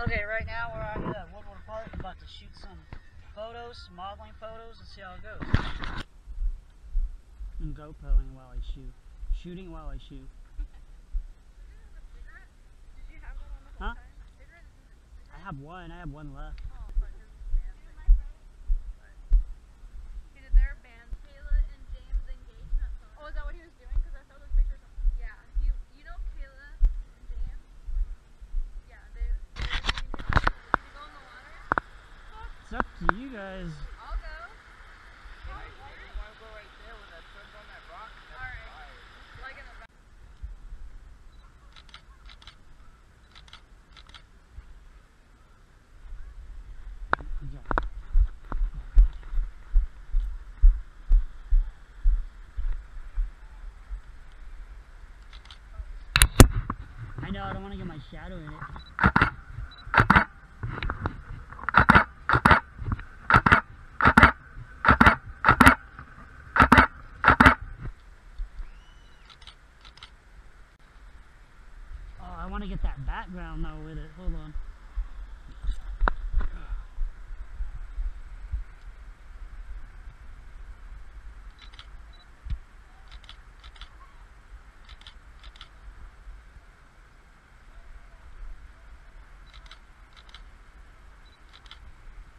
Okay, right now we're out uh, at Woodward Park about to shoot some photos, some modeling photos, and see how it goes. I'm GoProing while I shoot. Shooting while I shoot. Huh? I have one, I have one left. You guys. I'll go. Alright. Like in the back. Yeah. I know, I don't want to get my shadow in it. Oh, I want to get that background though with it. Hold on.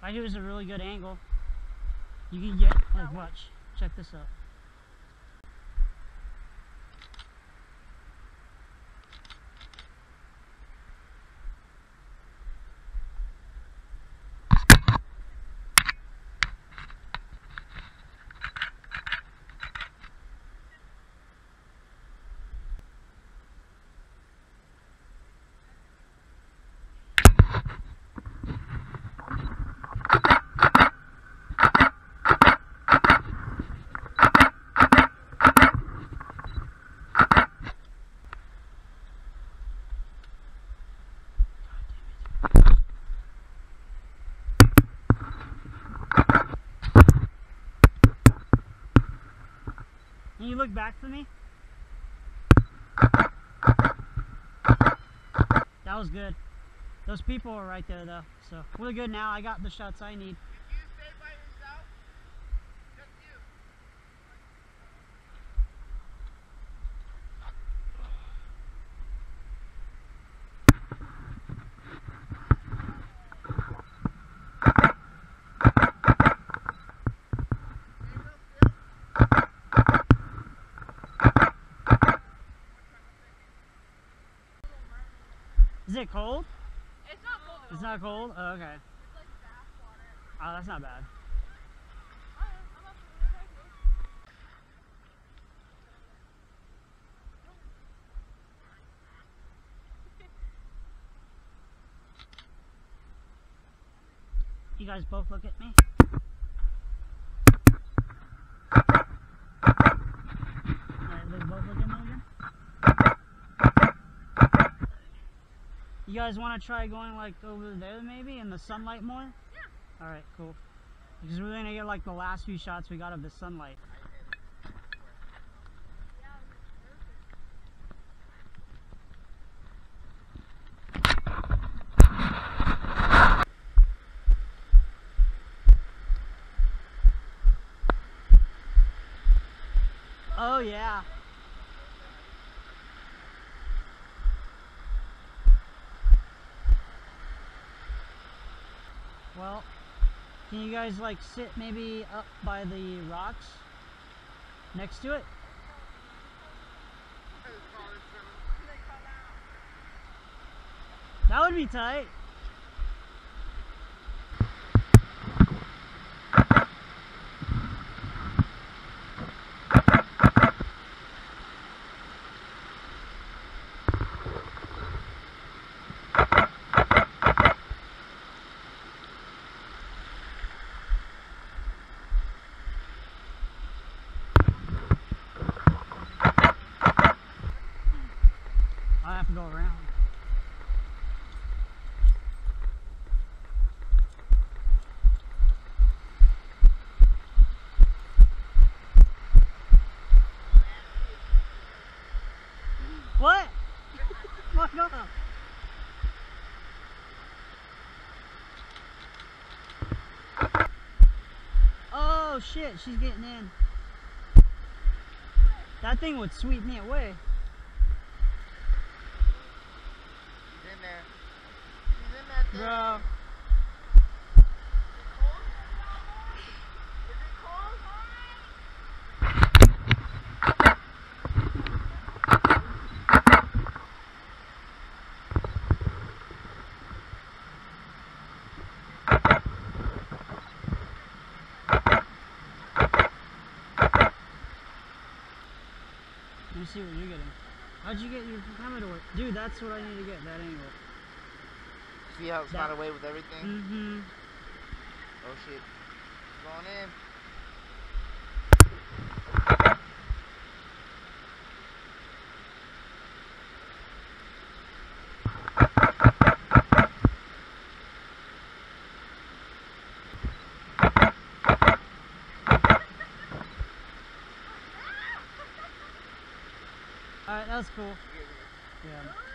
Right here is a really good angle. You can get, like, watch. Check this out. Look back for me? That was good. Those people are right there though, so we're good now. I got the shots I need. It cold? It's not cold It's not cold? Oh, okay. It's like bath water. Oh, that's not bad. Yeah, I'm up for it. Okay. You guys both look at me. Alright, let's both look at me again. You guys want to try going like over there maybe in the sunlight more? Yeah. Alright, cool. Because we're gonna get like the last few shots we got of the sunlight. Oh yeah. Well, can you guys like sit maybe up by the rocks next to it? That would be tight. I have to go around. Oh shit, she's getting in. That thing would sweep me away. She's in there. She's in that thing. Bro. See what you're getting. How'd you get your work? Dude, that's what I need to get, that angle. See how it's That- not away with everything? Mm-hmm. Oh shit. Going in. Alright, that's cool. Yeah.